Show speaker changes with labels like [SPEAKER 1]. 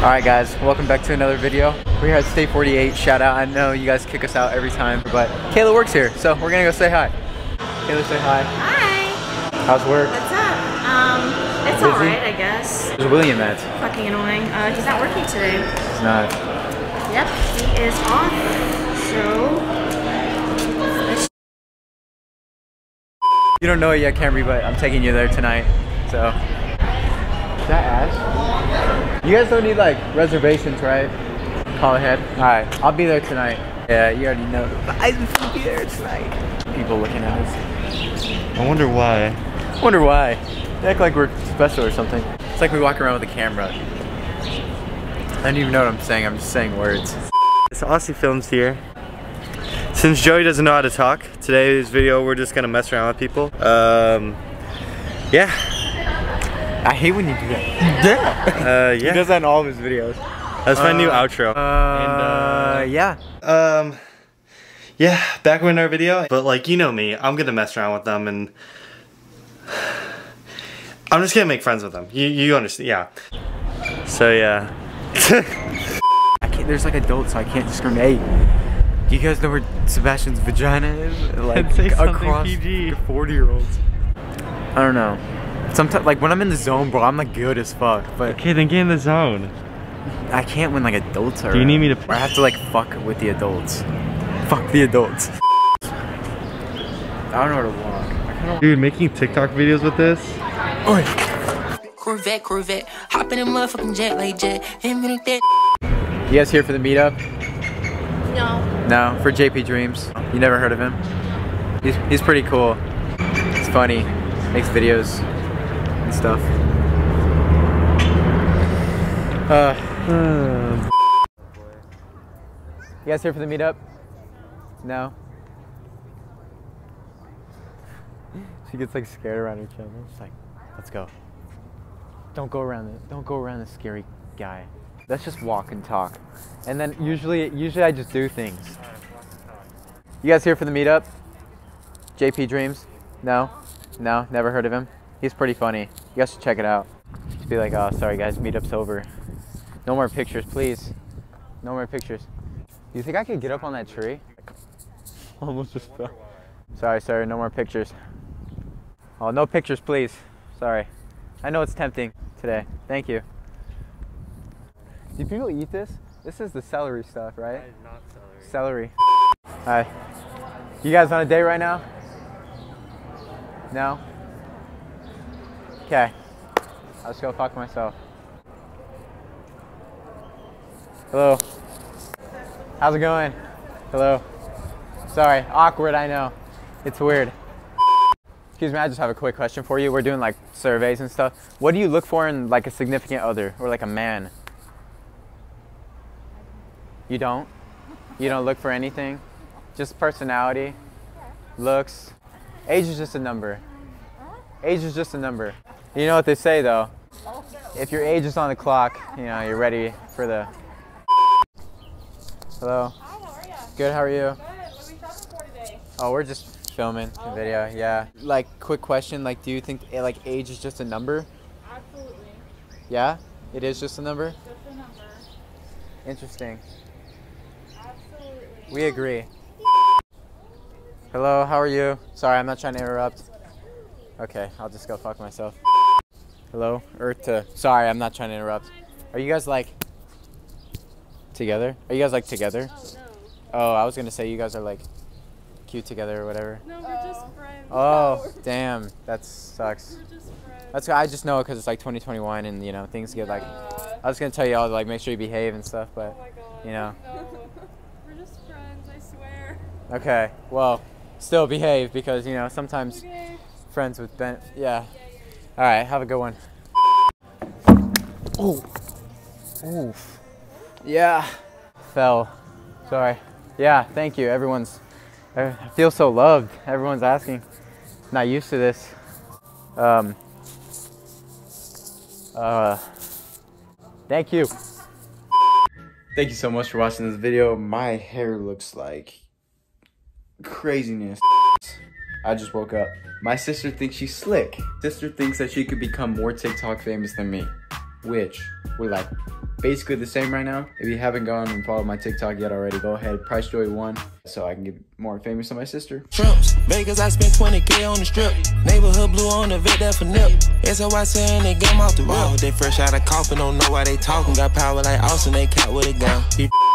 [SPEAKER 1] All right, guys, welcome back to another video. We're here at State 48. Shout out. I know you guys kick us out every time, but Kayla works here, so we're gonna go say hi. Kayla, say hi.
[SPEAKER 2] Hi.
[SPEAKER 1] How's work?
[SPEAKER 2] What's up? Um, it's alright, I guess.
[SPEAKER 1] Where's William at?
[SPEAKER 2] Fucking annoying. Uh, he's not working today.
[SPEAKER 1] It's not.
[SPEAKER 2] Yep, he is off. So,
[SPEAKER 1] You don't know it yet, Camry, but I'm taking you there tonight. So. Is that Ash? You guys don't need like reservations, right? Call ahead. All right, I'll be there tonight. Yeah, you already know. I'm gonna be there tonight. People looking at us.
[SPEAKER 3] I wonder why.
[SPEAKER 1] I Wonder why. They act like we're special or something. It's like we walk around with a camera. I don't even know what I'm saying. I'm just saying words.
[SPEAKER 3] It's Aussie Films here. Since Joey doesn't know how to talk, today's video we're just gonna mess around with people. Um, yeah,
[SPEAKER 1] I hate when you do that. Yeah.
[SPEAKER 3] uh,
[SPEAKER 1] He does that in all of his videos.
[SPEAKER 3] That's my new
[SPEAKER 1] Uh,
[SPEAKER 3] outro.
[SPEAKER 1] Uh, yeah.
[SPEAKER 3] Um, yeah, back in our video. But like, you know me, I'm gonna mess around with them and I'm just gonna make friends with them. You, you understand? Yeah. So yeah.
[SPEAKER 1] I can't. There's like adults, so I can't discriminate. Do you guys know where Sebastian's vagina is? Like across
[SPEAKER 3] PG.
[SPEAKER 1] 40 year olds. I don't know. Sometimes, like when I'm in the zone, bro, I'm like good as fuck, but
[SPEAKER 3] okay, then get in the zone.
[SPEAKER 1] I can't when like adults are.
[SPEAKER 3] Do you need me to-
[SPEAKER 1] Or I have to like fuck with the adults. Fuck the adults. I don't know where to walk. I kind.
[SPEAKER 3] Dude, making TikTok videos with this.
[SPEAKER 4] Corvette, Corvette, hop in a motherfucking jet like jet, him in that.
[SPEAKER 1] You guys here for the meetup?
[SPEAKER 2] no.
[SPEAKER 1] No, for JP Dreams. You never heard of him? He's he's pretty cool. He's funny. Makes videos and stuff. Uh, you guys here for the meetup? No. She gets like scared around her channel. She's like, let's go. Don't go around the don't go around the scary guy. Let's just walk and talk. And then usually usually I just do things. You guys here for the meetup? JP Dreams? No? No, never heard of him. He's pretty funny. You guys should check it out. Just be like, oh sorry guys, meetup's over. No more pictures, please. No more pictures. Do You think I could get up on that tree? Almost just fell. Sorry, sir, no more pictures. Oh, no pictures, please. Sorry. I know it's tempting today. Thank you. Do people eat this? This is the celery stuff, right?
[SPEAKER 3] not celery.
[SPEAKER 1] Celery. Hi. You guys on a date right now? No? Okay. I'll just go fuck myself. Hello. How's it going? Hello. Sorry, awkward, I know. It's weird. Excuse me, I just have a quick question for you. We're doing like surveys and stuff. What do you look for in like a significant other or like a man? You don't? You don't look for anything? Just personality? Looks? Age is just a number. Age is just a number. You know what they say though? If your age is on the clock, you know, you're ready for the. Hello.
[SPEAKER 5] Hi, how are you?
[SPEAKER 1] Good, how are you?
[SPEAKER 5] Good. What are we shopping for today?
[SPEAKER 1] Oh, we're just filming a video, yeah. Like, quick question, like, do you think, eh, like, age is just a number?
[SPEAKER 5] Absolutely.
[SPEAKER 1] Yeah? It is just a number?
[SPEAKER 5] Just a number.
[SPEAKER 1] Interesting.
[SPEAKER 5] Absolutely.
[SPEAKER 1] We agree. Hello, how are you? Sorry, I'm not trying to interrupt. Okay, I'll just go fuck myself. Hello, Urta. Sorry, I'm not trying to interrupt. Are you guys like together? Are you guys like together?
[SPEAKER 5] Oh,
[SPEAKER 1] Oh, I was gonna say you guys are like cute together or whatever.
[SPEAKER 5] no. No, we're just friends.
[SPEAKER 1] Oh,
[SPEAKER 5] No,
[SPEAKER 1] damn, that sucks.
[SPEAKER 5] we're just friends.
[SPEAKER 1] That's I just know because it's like 2021 and you know things get like.
[SPEAKER 5] Uh,
[SPEAKER 1] I was gonna tell you all to like make sure you behave and stuff, but
[SPEAKER 5] oh my god.
[SPEAKER 1] you know.
[SPEAKER 5] No. we're just friends, I swear.
[SPEAKER 1] okay. Well, still behave because you know sometimes friends with Ben. Yeah. All right. Have a good one. Oh. Oof. Yeah. Fell. Sorry. Yeah. Thank you. Everyone's. I feel so loved. Everyone's asking. Not used to this. Um. Uh. Thank you. Thank you so much for watching this video. My hair looks like craziness. I just woke up. My sister thinks she's slick. Sister thinks that she could become more TikTok famous than me. Which we're like basically the same right now. If you haven't gone and followed my TikTok yet already, go ahead, Price Joey one, so I can get more famous than my sister.
[SPEAKER 4] Trumps. Vegas, I spent 20k on the strip. Neighborhood blue on the vet that for nip. SOY saying they game off the wall. They fresh out of coffin, don't know why they talking. Got power like Austin, they count with a gun. He